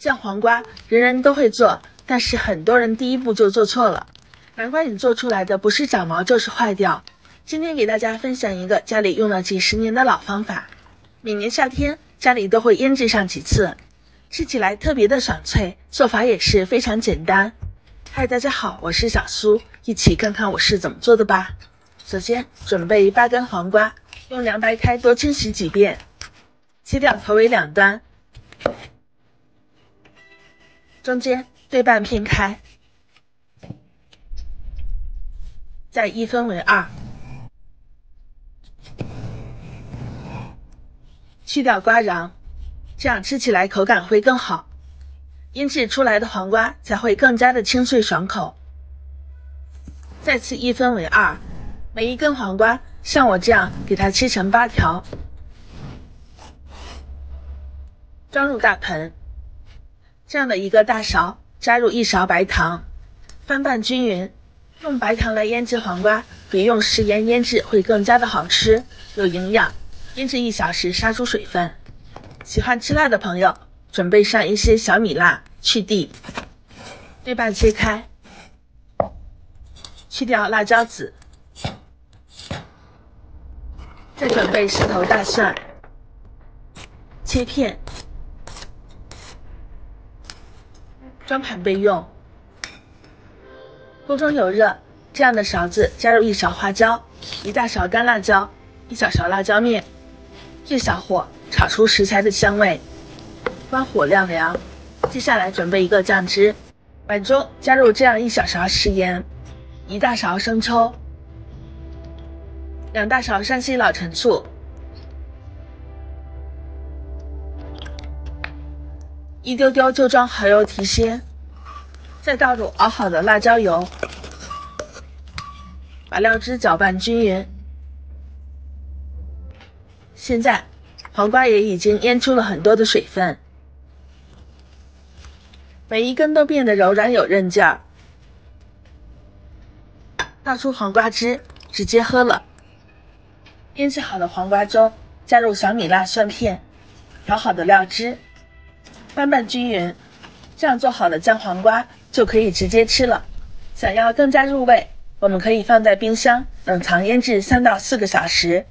酱黄瓜人人都会做，但是很多人第一步就做错了，难怪你做出来的不是长毛就是坏掉。今天给大家分享一个家里用了几十年的老方法，每年夏天家里都会腌制上几次，吃起来特别的爽脆，做法也是非常简单。嗨，大家好，我是小苏，一起看看我是怎么做的吧。首先准备八根黄瓜，用凉白开多清洗几遍，切掉头尾两端。中间对半片开，再一分为二，去掉瓜瓤，这样吃起来口感会更好，腌制出来的黄瓜才会更加的清脆爽口。再次一分为二，每一根黄瓜像我这样给它切成八条，装入大盆。这样的一个大勺，加入一勺白糖，翻拌均匀。用白糖来腌制黄瓜，比用食盐腌制会更加的好吃，有营养。腌制一小时，杀出水分。喜欢吃辣的朋友，准备上一些小米辣去蒂，对半切开，去掉辣椒籽，再准备十头大蒜，切片。装盘备用。锅中油热，这样的勺子加入一勺花椒，一大勺干辣椒，一小勺辣椒面，最小火炒出食材的香味。关火晾凉。接下来准备一个酱汁，碗中加入这样一小勺食盐，一大勺生抽，两大勺山西老陈醋，一丢丢就装蚝油提鲜。再倒入熬好的辣椒油，把料汁搅拌均匀。现在黄瓜也已经腌出了很多的水分，每一根都变得柔软有韧劲儿。倒出黄瓜汁，直接喝了。腌制好的黄瓜中加入小米辣蒜片，调好的料汁，翻拌均匀。这样做好的酱黄瓜就可以直接吃了。想要更加入味，我们可以放在冰箱冷藏腌制三到四个小时。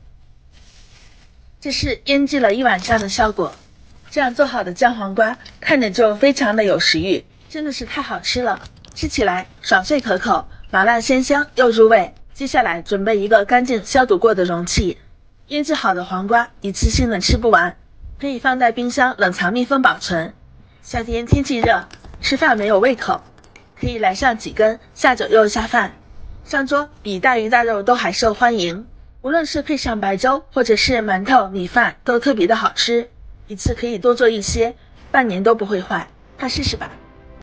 这是腌制了一晚上的效果。这样做好的酱黄瓜看着就非常的有食欲，真的是太好吃了，吃起来爽脆可口，麻辣鲜香又入味。接下来准备一个干净消毒过的容器，腌制好的黄瓜一次性的吃不完，可以放在冰箱冷藏密封保存。夏天天气热，吃饭没有胃口，可以来上几根，下酒又下饭，上桌比大鱼大肉都还受欢迎。无论是配上白粥，或者是馒头、米饭，都特别的好吃。一次可以多做一些，半年都不会坏，快试试吧。